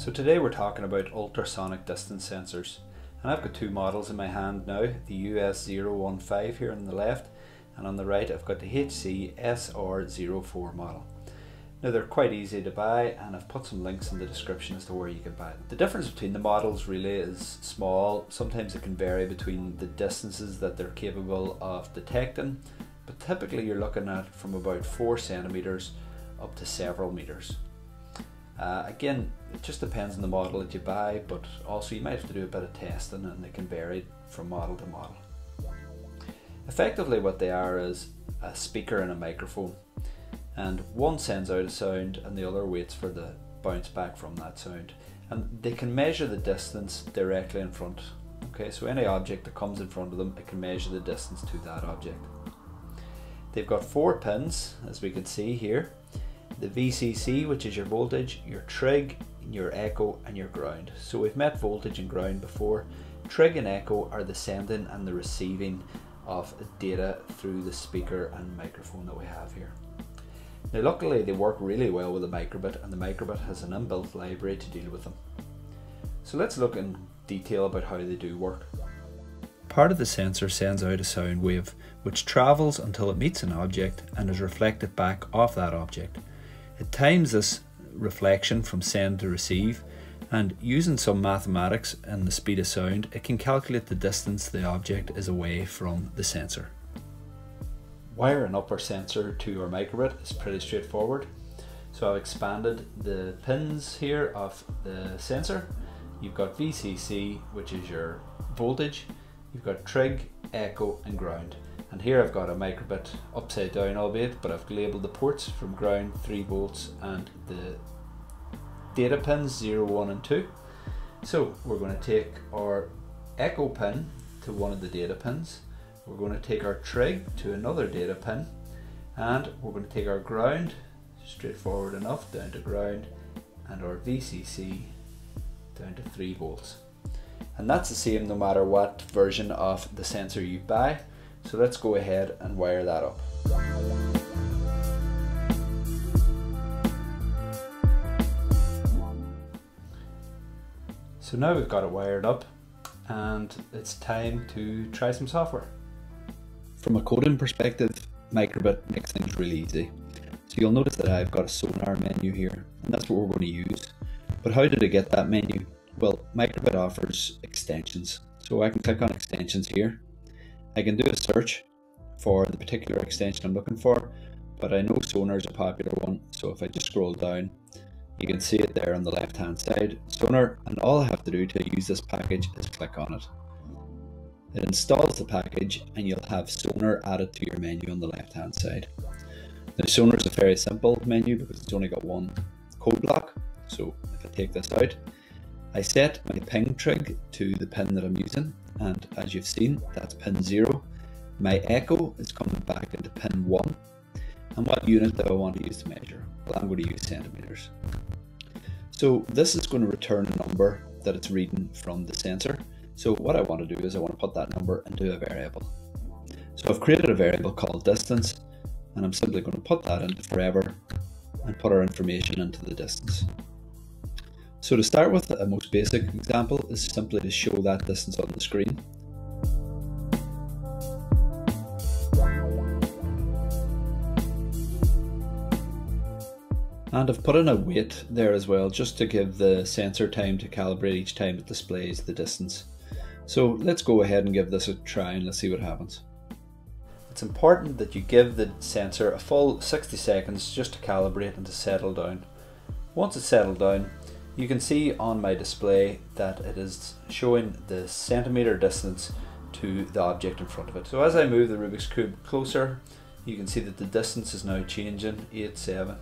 So today we're talking about ultrasonic distance sensors and I've got two models in my hand now, the US015 here on the left and on the right I've got the HC SR04 model. Now they're quite easy to buy and I've put some links in the description as to where you can buy them. The difference between the models really is small, sometimes it can vary between the distances that they're capable of detecting but typically you're looking at from about 4 centimeters up to several meters. Uh, again, it just depends on the model that you buy, but also you might have to do a bit of testing and they can vary from model to model. Effectively what they are is a speaker and a microphone. And one sends out a sound and the other waits for the bounce back from that sound. And they can measure the distance directly in front. Okay so any object that comes in front of them it can measure the distance to that object. They've got four pins as we can see here the VCC, which is your voltage, your trig, your echo, and your ground. So we've met voltage and ground before. Trig and echo are the sending and the receiving of data through the speaker and microphone that we have here. Now luckily they work really well with the microbit and the microbit has an inbuilt library to deal with them. So let's look in detail about how they do work. Part of the sensor sends out a sound wave which travels until it meets an object and is reflected back off that object. It times this reflection from send to receive and using some mathematics and the speed of sound, it can calculate the distance the object is away from the sensor. Wiring up our sensor to our microbit is pretty straightforward. So I've expanded the pins here of the sensor. You've got VCC, which is your voltage. You've got trig, echo and ground. And here I've got a microbit upside down albeit, but I've labelled the ports from ground 3 volts and the data pins 0, 1 and 2. So we're going to take our echo pin to one of the data pins. We're going to take our trig to another data pin and we're going to take our ground, straightforward enough, down to ground and our VCC down to 3 volts. And that's the same no matter what version of the sensor you buy. So let's go ahead and wire that up. So now we've got it wired up and it's time to try some software. From a coding perspective, Microbit makes things really easy. So you'll notice that I've got a sonar menu here and that's what we're going to use. But how did I get that menu? Well, Microbit offers extensions. So I can click on extensions here I can do a search for the particular extension I'm looking for, but I know Sonar is a popular one, so if I just scroll down, you can see it there on the left hand side, Sonar, and all I have to do to use this package is click on it. It installs the package and you'll have Sonar added to your menu on the left hand side. Now Sonar is a very simple menu because it's only got one code block, so if I take this out, I set my ping trig to the pin that I'm using and as you've seen that's pin 0. My echo is coming back into pin 1 and what unit do I want to use to measure? Well I'm going to use centimeters. So this is going to return a number that it's reading from the sensor. So what I want to do is I want to put that number into a variable. So I've created a variable called distance and I'm simply going to put that into forever and put our information into the distance. So to start with, a most basic example is simply to show that distance on the screen. And I've put in a wait there as well, just to give the sensor time to calibrate each time it displays the distance. So let's go ahead and give this a try and let's see what happens. It's important that you give the sensor a full 60 seconds just to calibrate and to settle down. Once it's settled down, you can see on my display that it is showing the centimeter distance to the object in front of it. So as I move the Rubik's Cube closer, you can see that the distance is now changing, 8, 7.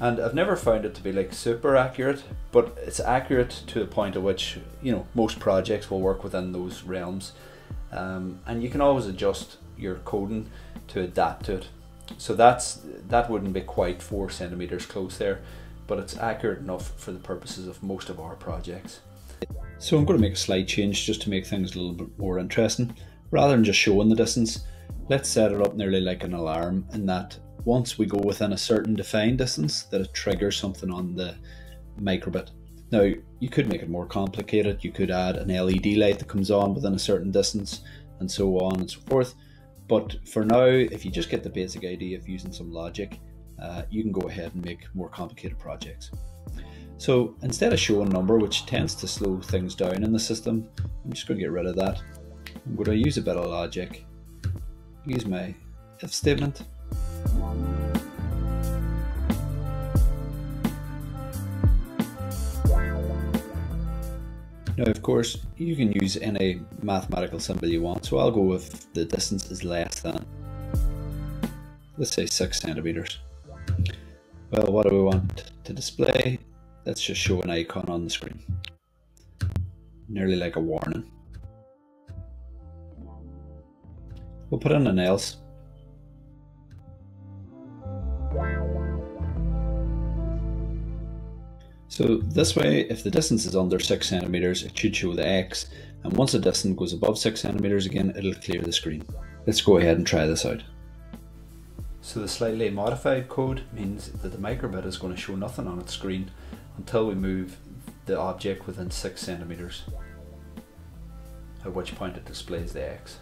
And I've never found it to be like super accurate, but it's accurate to the point at which, you know, most projects will work within those realms. Um, and you can always adjust your coding to adapt to it. So that's that wouldn't be quite four centimeters close there but it's accurate enough for the purposes of most of our projects. So I'm going to make a slight change just to make things a little bit more interesting. Rather than just showing the distance, let's set it up nearly like an alarm in that once we go within a certain defined distance that it triggers something on the microbit. Now, you could make it more complicated. You could add an LED light that comes on within a certain distance and so on and so forth. But for now, if you just get the basic idea of using some logic, uh, you can go ahead and make more complicated projects. So instead of showing number, which tends to slow things down in the system, I'm just going to get rid of that. I'm going to use a bit of logic, use my if statement. Now, of course, you can use any mathematical symbol you want, so I'll go with the distance is less than, let's say 6 centimeters. Well, what do we want to display? Let's just show an icon on the screen. Nearly like a warning. We'll put in an else. So this way, if the distance is under 6 centimeters, it should show the X, and once the distance goes above 6 centimeters again, it'll clear the screen. Let's go ahead and try this out. So the slightly modified code means that the microbit is going to show nothing on its screen until we move the object within 6 centimeters, at which point it displays the X.